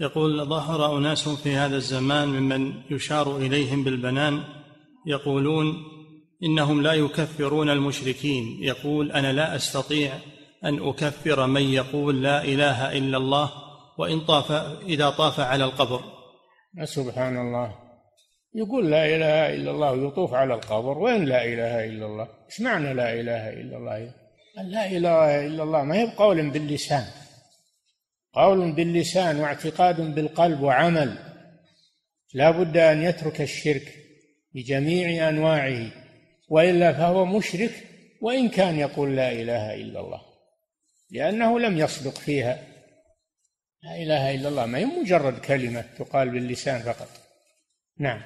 يقول ظهر أناس في هذا الزمان ممن يشار إليهم بالبنان يقولون إنهم لا يكفرون المشركين. يقول أنا لا أستطيع أن أكفر من يقول لا إله إلا الله وإن طاف إذا طاف على القبر. سبحان الله يقول لا إله إلا الله ويطوف على القبر وين لا إله إلا الله؟ إيش معنى لا إله إلا الله؟ لا إله إلا الله ما هي بقول باللسان. قول باللسان واعتقاد بالقلب وعمل. لا بد أن يترك الشرك بجميع أنواعه وإلا فهو مشرك وإن كان يقول لا إله إلا الله. لأنه لم يصدق فيها. لا إله إلا الله ما هي مجرد كلمة تقال باللسان فقط. نعم.